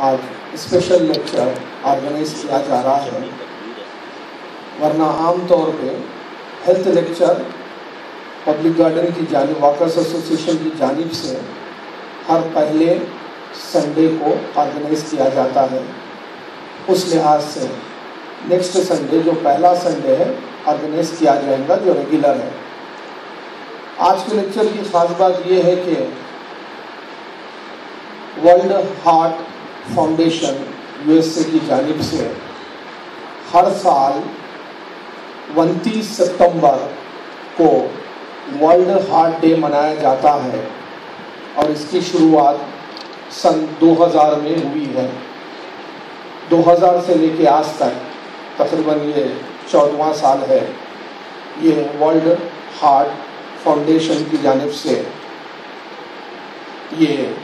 आज special lecture organise किया जा रहा है। वरना आम तौर पे हेल्थ लेक्चर पब्लिक गार्डन की जानी वॉकर्स एसोसिएशन की जानिब से हर पहले संडे को ऑर्गेनाइज किया जाता है। उस लिहाज से नेक्स्ट संडे जो पहला संडे है ऑर्गेनाइज किया जाएगा, जो रेगुलर है। आज के लेक्चर की खास बात यह है कि वर्ल्ड हार्ट फाउंडेशन यूएसए की जानिब से, हर साल 29 सितंबर को वर्ल्ड हार्ट डे मनाया जाता है और इसकी शुरुआत सन 2000 में हुई है। 2000 से लेके आज तक तकरीबन ये चौदवा साल है। ये वर्ल्ड हार्ट फाउंडेशन की जानब से ये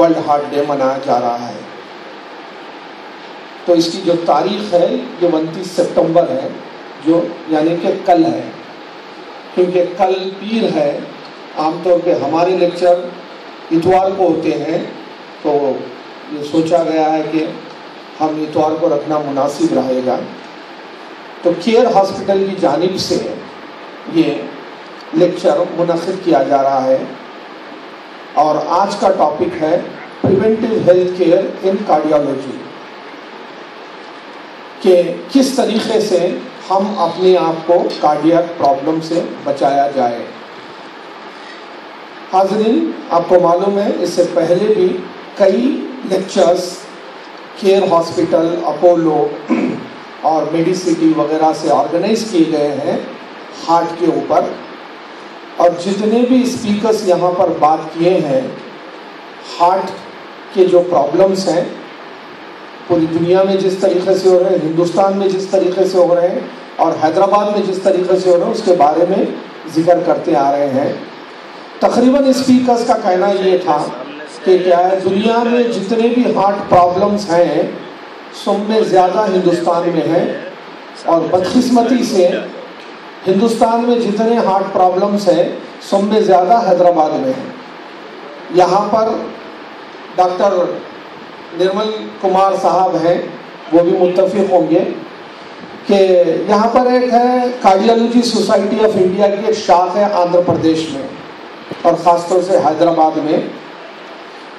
वर्ल्ड हार्ट डे मनाया जा रहा है। तो इसकी जो तारीख है, ये उनतीस सितंबर है, जो यानी कि कल है। क्योंकि कल पीर है, आमतौर पे हमारे लेक्चर इतवार को होते हैं तो ये सोचा गया है कि हम इतवार को रखना मुनासिब रहेगा। तो केयर हॉस्पिटल की जानिब से ये लेक्चर मुनद किया जा रहा है। और आज का टॉपिक है preventive health care in cardiology कि किस तरीके से हम अपने आप को कार्डियक प्रॉब्लम से बचाया जाए। हाजरीन आपको मालूम है, इससे पहले भी कई लेक्चर्स केयर हॉस्पिटल अपोलो और मेडिसिटी वगैरह से ऑर्गेनाइज किए गए हैं हार्ट के ऊपर। और जितने भी स्पीकर्स यहाँ पर बात किए हैं हार्ट के जो प्रॉब्लम्स हैं, पूरी दुनिया में जिस तरीके से हो रहे हैं, हिंदुस्तान में जिस तरीके से हो रहे हैं, और हैदराबाद में जिस तरीके से हो रहे हैं, उसके बारे में ज़िक्र करते आ रहे हैं। तकरीबन स्पीकर्स का कहना ये था कि क्या है दुनिया में जितने भी हार्ट प्रॉब्लम्स हैं, सब में ज़्यादा हिंदुस्तान में है, और बदकिस्मती से हिंदुस्तान में जितने हार्ट प्रॉब्लम्स हैं, सब में ज़्यादा हैदराबाद में है। यहाँ पर डॉक्टर निर्मल कुमार साहब हैं, वो भी मुतफिक होंगे, कि यहाँ पर एक है कार्डियोलॉजी सोसाइटी ऑफ़ इंडिया की एक शाख है आंध्र प्रदेश में, और ख़ासतौर से हैदराबाद में।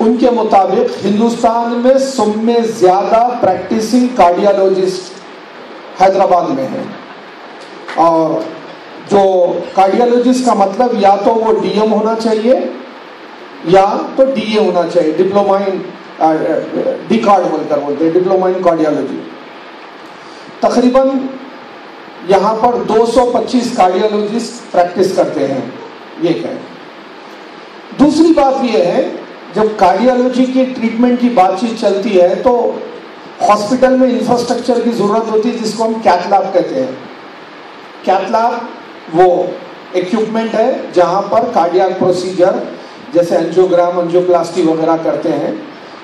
उनके मुताबिक हिंदुस्तान में सब में ज़्यादा प्रैक्टिसिंग कार्डियोलॉजिस्ट हैदराबाद में है। और जो कार्डियोलॉजिस्ट का मतलब या तो वो डीएम होना चाहिए या तो डीए होना चाहिए डिप्लोमा इन डी कार्ड बोलकर बोलते हैं डिप्लोमा इन कार्डियोलॉजी तकरीबन यहाँ पर 225 कार्डियोलॉजिस्ट प्रैक्टिस करते हैं, ये कहें। दूसरी बात यह है, जब कार्डियोलॉजी की ट्रीटमेंट की बातचीत चलती है तो हॉस्पिटल में इंफ्रास्ट्रक्चर की ज़रूरत होती है, जिसको हम कैथलैब कहते हैं। कैथलैब वो इक्विपमेंट है, जहाँ पर कार्डियक प्रोसीजर जैसे एंजियोग्राम एंजियोप्लास्टी वगैरह करते हैं।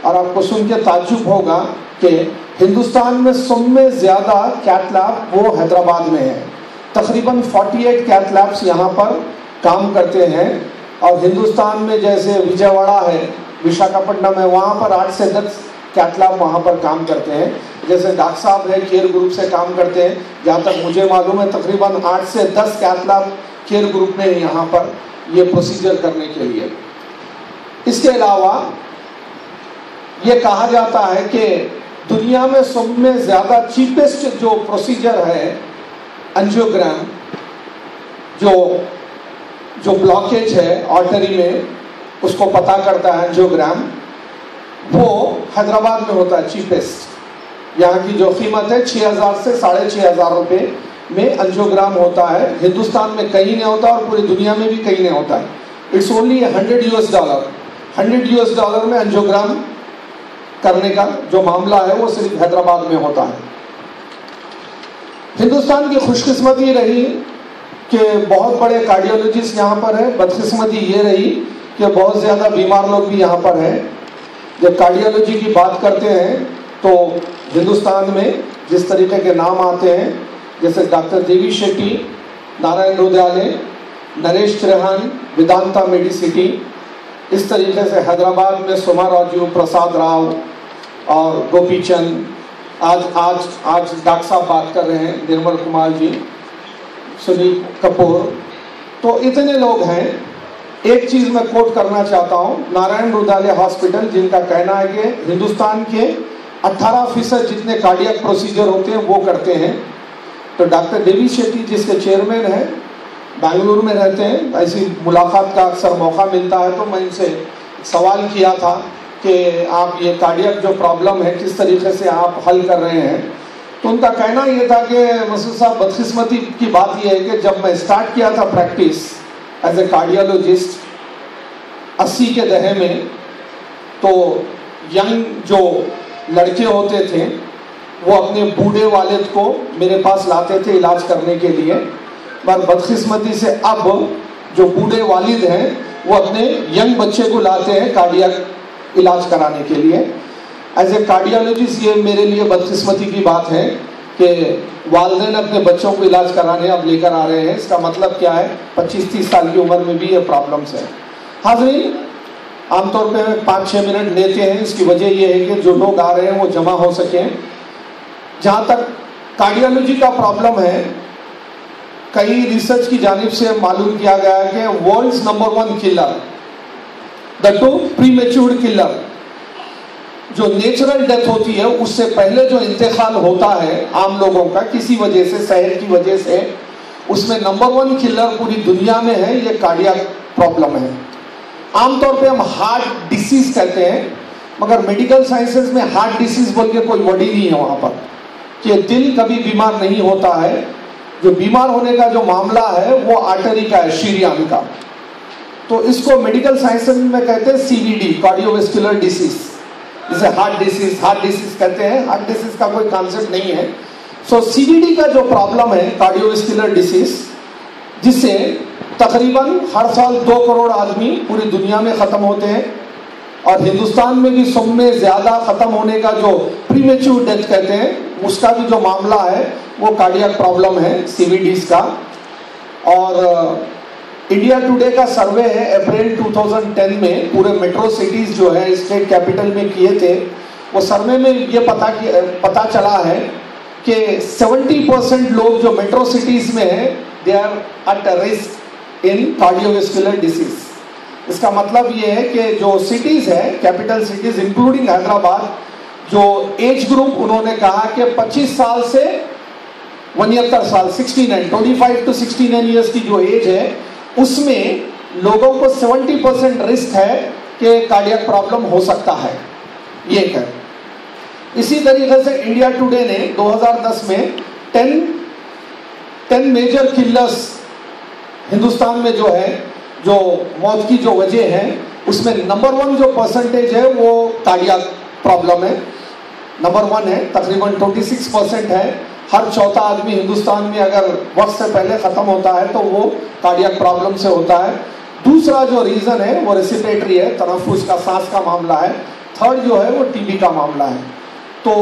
और आपको सुन के ताजुब होगा कि हिंदुस्तान में सब में ज़्यादा कैथलैब वो हैदराबाद में है। तकरीबन 48 कैथलैब्स यहाँ पर काम करते हैं। और हिंदुस्तान में जैसे विजयवाड़ा है, विशाखापट्टनम है, वहाँ पर आठ से दस कैथलैब वहाँ पर काम करते हैं। जैसे डॉक्टर साहब है, केयर ग्रुप से काम करते हैं। जहाँ तक मुझे मालूम है, तकरीबन आठ से दस कैथलैब केयर ग्रुप में यहाँ पर ये प्रोसीजर करने के लिए। इसके अलावा ये कहा जाता है कि दुनिया में सब में ज़्यादा चीपेस्ट जो प्रोसीजर है एंजियोग्राम जो जो ब्लॉकेज है आर्टरी में, उसको पता करता है एंजियोग्राम वो हैदराबाद में होता है चीपेस्ट यहाँ की जो कीमत है छः हज़ार से साढ़े छः हज़ार रुपये में एंजियोग्राम होता है। हिंदुस्तान में कहीं नहीं होता और पूरी दुनिया में भी कहीं नहीं होता है। It's only hundred US dollar hundred US dollar में एंजियोग्राम करने का जो मामला है, वो सिर्फ़ हैदराबाद में होता है। हिंदुस्तान की खुशकिस्मती रही कि बहुत बड़े कार्डियोलॉजिस्ट यहाँ पर है। बदकिस्मती ये रही कि बहुत ज़्यादा बीमार लोग भी यहाँ पर हैं। जब कार्डियोलॉजी की बात करते हैं तो हिंदुस्तान में जिस तरीके के नाम आते हैं, जैसे डॉक्टर देवी शेट्टी, नारायण रुद्यालय नरेश त्रेहान वेदांता मेडिसिटी इस तरीके से हैदराबाद में सोमा राजू प्रसाद राव और गोपी चंद, आज आज आज डॉक्टर साहब बात कर रहे हैं, निर्मल कुमार जी, सुनील कपूर। तो इतने लोग हैं। एक चीज़ मैं कोट करना चाहता हूँ, नारायण रुदाले हॉस्पिटल, जिनका कहना है कि हिंदुस्तान के 18 फ़ीसद जितने कार्डियक प्रोसीजर होते हैं, वो करते हैं। तो डॉक्टर देवी शेट्टी जिसके चेयरमैन है बेंगलुरु में रहते हैं। ऐसी मुलाकात का अक्सर मौका मिलता है तो मैं इनसे सवाल किया था कि आप ये कार्डियक जो प्रॉब्लम है, किस तरीके से आप हल कर रहे हैं? तो उनका कहना ये था कि मसूद साहब, बदकिस्मती की बात यह है कि जब मैं स्टार्ट किया था प्रैक्टिस एज ए कार्डियोलॉजिस्ट अस्सी के दहे में तो यंग जो लड़के होते थे, वो अपने बूढ़े वालिद को मेरे पास लाते थे इलाज करने के लिए। पर बदकिस्मती से अब जो बूढ़े वालिद हैं, वो अपने यंग बच्चे को लाते हैं कार्डियक इलाज कराने के लिए। एज ए कार्डियोलॉजिस्ट ये मेरे लिए बदकिस्मती की बात है कि वालदेन अपने बच्चों को इलाज कराने अब लेकर आ रहे हैं। इसका मतलब क्या है? 25-30 साल की उम्र में भी ये प्रॉब्लम्स है। हाजरीन आमतौर पे पाँच छः मिनट लेते हैं। इसकी वजह यह है कि जो लोग आ रहे हैं, वो जमा हो सकें। जहाँ तक कार्डियोलॉजी का प्रॉब्लम है कई रिसर्च की जानब से मालूम किया गया है कि world number one killer the two pre matured killer जो नेचुरल डेथ होती है, उससे पहले जो इंतकाल होता है आम लोगों का, किसी वजह से शहर की वजह से, उसमें नंबर वन किलर पूरी दुनिया में है, ये कार्डिया प्रॉब्लम है। आमतौर पे हम हार्ट डिसीज कहते हैं, मगर मेडिकल साइंसेज में हार्ट डिसीज बोल के कोई वर्ड ही नहीं है वहाँ पर, कि दिल कभी बीमार नहीं होता है जो बीमार होने का जो मामला है वो आर्टरी का है शीरियान का। तो इसको मेडिकल साइंस में कहते हैं सीवीडी कार्डियोवेस्कुलर डिसीज जिसे हार्ट डिसीज हार्ट डिसीज कहते हैं। हार्ट डिसीज का कोई कॉन्सेप्ट नहीं है। सो so, सीवीडी का जो प्रॉब्लम है कार्डियोवेस्कुलर डिसीज जिससे तकरीबन हर साल दो करोड़ आदमी पूरी दुनिया में ख़त्म होते हैं। और हिंदुस्तान में भी सब में ज़्यादा ख़त्म होने का जो प्रीमेच्योर डेथ कहते हैं, उसका भी जो मामला है, वो कार्डियक प्रॉब्लम है सीवीडीज का। और इंडिया टुडे का सर्वे है अप्रैल 2010 में, पूरे मेट्रो सिटीज़ जो है स्टेट कैपिटल में किए थे। वो सर्वे में ये पता कि, पता चला है कि 70 परसेंट लोग जो मेट्रो सिटीज़ में हैं they are at risk in cardiovascular disease इसका मतलब ये है कि जो सिटीज़ है कैपिटल सिटीज़ इंक्लूडिंग हैदराबाद, जो एज ग्रुप उन्होंने कहा कि 25 साल से उनहत्तर साल 69 25 टू 69 इयर्स की जो एज है, उसमें लोगों को 70 परसेंट रिस्क है कि कार्डियक प्रॉब्लम हो सकता है। ये कर इसी तरीके से इंडिया टुडे ने 2010 में 10 10 मेजर किलर्स हिंदुस्तान में जो है जो मौत की जो वजह है, उसमें नंबर वन जो परसेंटेज है, वो कार्डियक प्रॉब्लम है। नंबर वन है, तकरीबन 26 परसेंट है। हर चौथा आदमी हिंदुस्तान में अगर वक्त से पहले ख़त्म होता है तो वो कार्डियक प्रॉब्लम से होता है। दूसरा जो रीज़न है, वो रेसिपेटरी है, तनफुस का, सांस का मामला है। थर्ड जो है, वो टीबी का मामला है। तो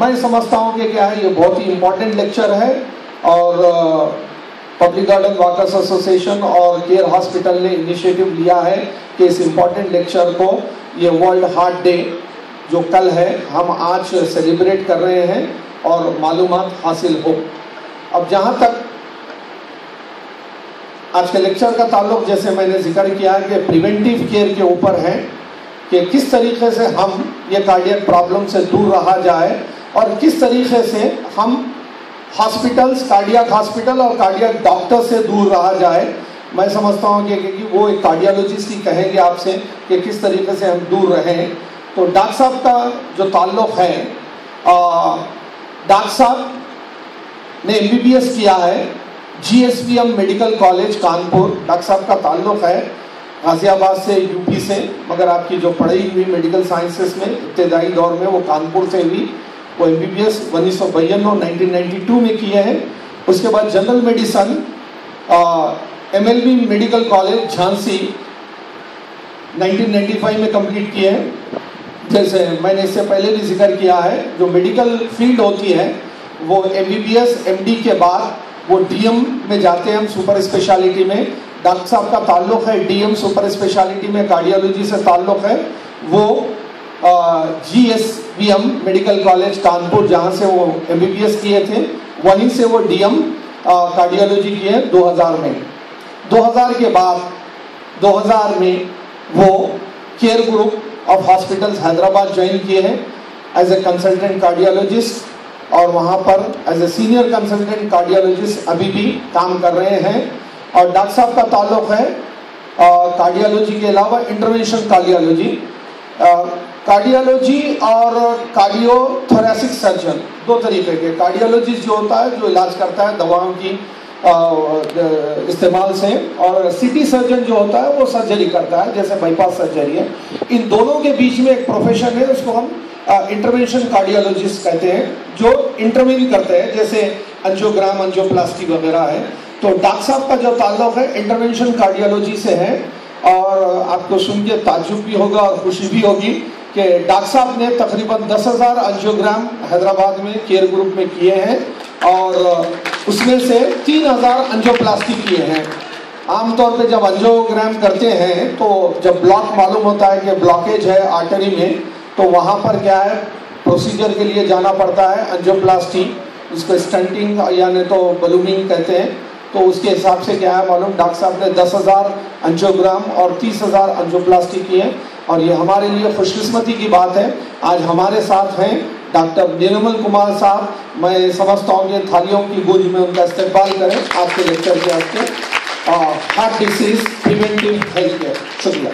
मैं समझता हूँ कि क्या है, ये बहुत ही इम्पोर्टेंट लेक्चर है और पब्लिक गार्डन वर्कर्स एसोसिएशन और केयर हॉस्पिटल ने इनिशिएटिव लिया है कि इस इम्पोर्टेंट लेक्चर को, ये वर्ल्ड हार्ट डे जो कल है, हम आज सेलिब्रेट कर रहे हैं और मालूम हासिल हो। अब जहाँ तक आज के लेक्चर का ताल्लुक, जैसे मैंने ज़िक्र किया है कि प्रिवेंटिव केयर के ऊपर है कि किस तरीके से हम ये कार्डियक प्रॉब्लम से दूर रहा जाए और किस तरीके से हम हॉस्पिटल्स कार्डियक हॉस्पिटल और कार्डियक डॉक्टर से दूर रहा जाए मैं समझता हूँ कि, कि वो एक कार्डियोलॉजिस्ट ही कहेंगे आपसे कि किस तरीके से हम दूर रहें। तो डॉक्टर साहब का जो ताल्लुक है डॉक्टर साहब ने एमबीबीएस किया है GSPM medical college Kanpur. Doctor साहब का ताल्लुक है गाजियाबाद से यूपी से मगर आपकी जो पढ़ाई हुई मेडिकल साइंसेस में इब्तदाई दौर में वो कानपुर से हुई। वो एम बी बी एस उन्नीस सौ बयानवे नाइनटीन नाइन्टी टू में किए हैं। उसके बाद general medicine M L B medical college, Jhansi 1995 में कंप्लीट किए हैं। जैसे मैंने इससे पहले भी ज़िक्र किया है, जो मेडिकल फ़ील्ड होती है, वो M B B S M D के बाद वो डी एम में जाते हैं हम सुपर स्पेशलिटी में। डॉक्टर साहब का ताल्लुक है डी एम सुपर स्पेशलिटी में कार्डियोलॉजी से ताल्लुक है। वो G S B M medical college Kanpur, जहाँ से वो एम बी बी एस किए थे, वहीं से वो डी एम कार्डियोलॉजी किए 2000 में। 2000 के बाद 2000 में वो care group of hospitals Hyderabad join किए हैं एज ए कंसल्टेंट कार्डियोलॉजिस्ट और वहाँ पर as a senior consultant cardiologist अभी भी काम कर रहे हैं। और डॉक्टर साहब का ताल्लुक है कार्डियोलॉजी के अलावा इंटरवेंशन कार्डियोलॉजी कार्डियोलॉजी और कार्डियो थोरेसिक सर्जन दो तरीके के। कार्डियोलॉजिस्ट जो होता है, जो इलाज करता है दवाओं की इस्तेमाल से, और सिटी सर्जन जो होता है, वो सर्जरी करता है, जैसे बाईपास सर्जरी है। इन दोनों के बीच में एक प्रोफेशन है, उसको हम इंटरवेंशन कार्डियोलॉजिस्ट कहते हैं, जो इंटरवीन करते हैं, जैसे अंजियोग्राम अंजियोप्लास्टी वगैरह है। तो डॉक्टर साहब का जो ताल्लुक है इंटरवेंशन कार्डियोलॉजी से है, और आपको सुन के ताजुब भी होगा और खुशी भी होगी। कि डॉक्टर साहब ने तकरीबन दस हज़ार अंजियोग्राम हैदराबाद में केयर ग्रुप में किए हैं और उसमें से तीन हज़ार अंजियोप्लास्टी किए हैं। आमतौर पे जब अंजियोग्राम करते हैं तो जब ब्लॉक मालूम होता है कि ब्लॉकेज है आर्टरी में तो वहाँ पर क्या है प्रोसीजर के लिए जाना पड़ता है अंजियोप्लास्टी इसको स्टंटिंग यानी तो बलूमिंग कहते हैं। तो उसके हिसाब से क्या है मालूम डॉक्टर साहब ने दस हज़ार अंजियोग्राम और तीस हज़ार अंजियोप्लास्टी किए। और ये हमारे लिए खुशकिस्मती की बात है। आज हमारे साथ हैं डॉक्टर निर्मल कुमार साहब। मैं समझता हूँ कि थालियों की गूंज में उनका इस्तेमाल करें। आपके लेक्चर के आपके heart disease preventive health care. शुक्रिया।